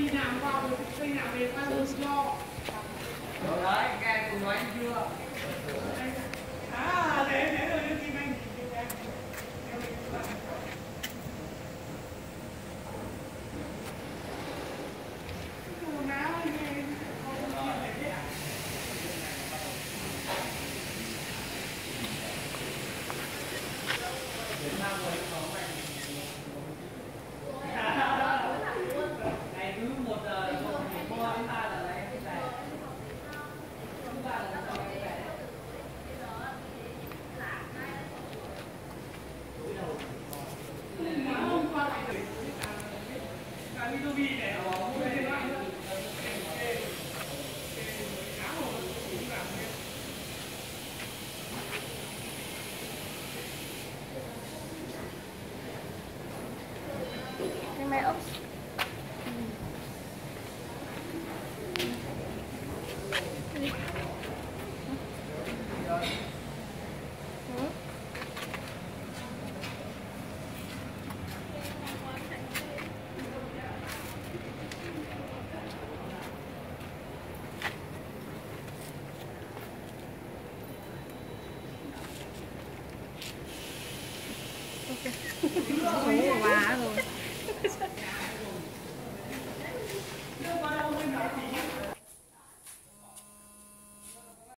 đi làm vào đi làm về ta luôn cho đấy nghe cùng nói chưa Cowboy Call. mẹ ốc Okay. Số quá rồi.